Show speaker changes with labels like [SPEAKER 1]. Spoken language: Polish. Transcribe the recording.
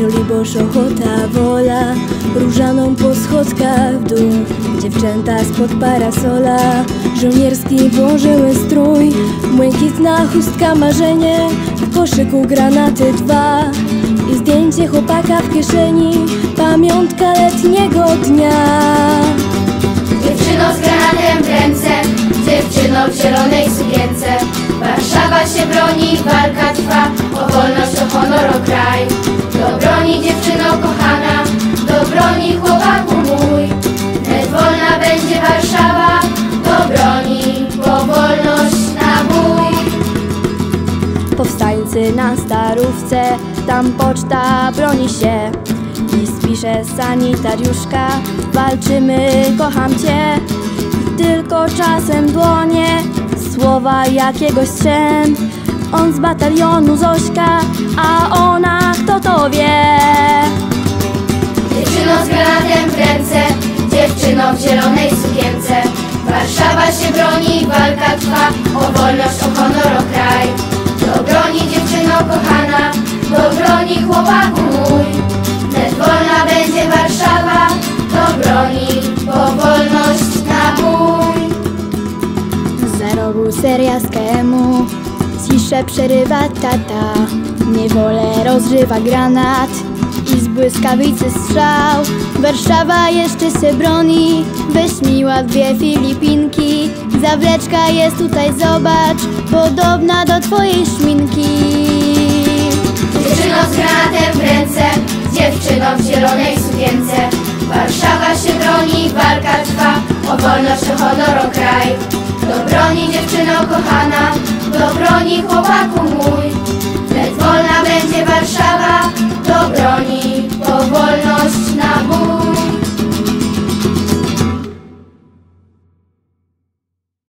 [SPEAKER 1] Żoliborz, ochota, wola Różaną po schodkach w dół. Dziewczęta spod parasola Żołnierski włożyły strój. Błękitna chustka marzenie W koszyku granaty dwa. I zdjęcie chłopaka w kieszeni Pamiątka letniego dnia.
[SPEAKER 2] Dziewczyno z granatem w ręce, dziewczyno w zielonej sukience. Warszawa się broni, walka trwa, o wolność,
[SPEAKER 1] Powstańcy na starówce, tam poczta broni się I spisze sanitariuszka, walczymy, kocham cię tylko czasem dłonie, słowa jakiegoś strzęp On z batalionu Zośka, a ona kto to wie?
[SPEAKER 2] Dziewczyno z granatem w ręce, dziewczyno w zielonej sukience. Warszawa się broni, walka trwa, o wolność, o broni chłopaku mój. Lecz wolna będzie Warszawa, do broni, po wolność na bój.
[SPEAKER 1] Za rogu seria z KM-u Ciszę przerywa tata. Niewolę rozrywa granat. I z błyskawicy strzał. Warszawa jeszcze się broni. Wyśmiła dwie Filipinki. Zawleczka jest tutaj, zobacz. Podobna do twojej szminki
[SPEAKER 2] w zielonej sukience. Warszawa się broni, walka trwa O wolność, o honor, o kraj. Do broni dziewczyno kochana Do broni chłopaku mój. Lecz wolna będzie Warszawa